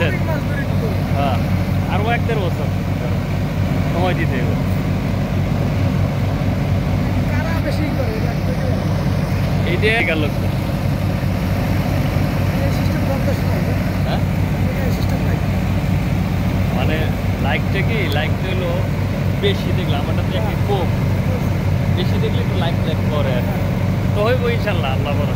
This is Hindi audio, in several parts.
বুঝছেন হ্যাঁ। আরও এক দেড় বছর। সময় দিতে হবে। এইটাই গেল হ্যাঁ? মানে লাইকটা কি? লাইকটা হলো বেশি দেখলাম আমারটা কম। বেশি দেখলে একটু লাইক লাইক করে। আর তো হইব ইনশাল্লাহ, আল্লাহ বড়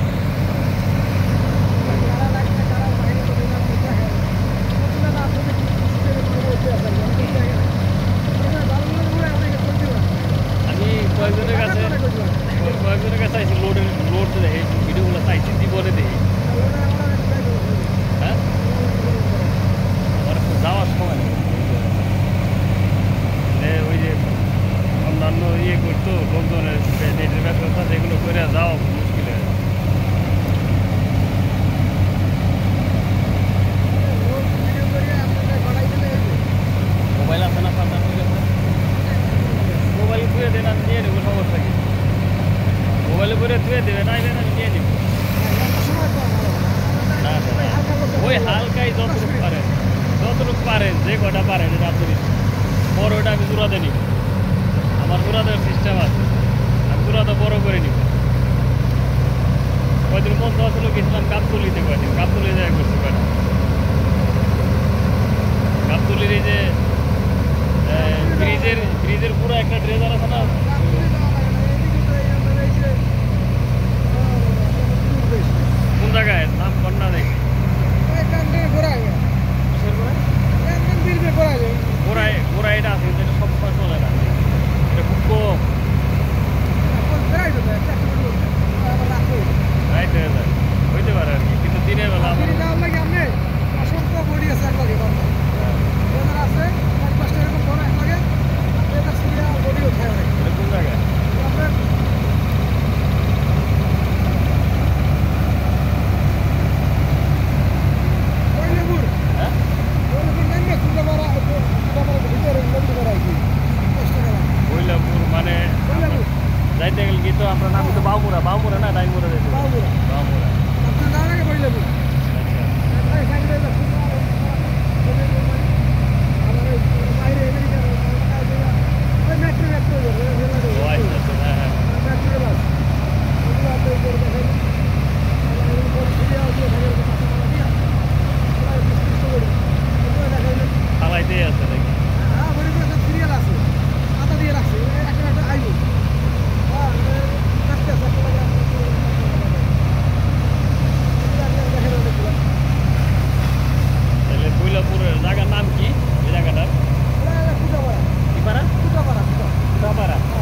Dawas पूरा एक ट्रेजर था ना। जाइत गेल गीत हाम्रो नाम तो बाबुरा बाबुरा न दाइमुरा रे बाबुरा बाबुरा अपन दाना के पहिले अच्छा साइड साइड ले How I kayu. Dah agak 6 ki, dia dah agak 6 Dah agak 7 barang. Di mana? 7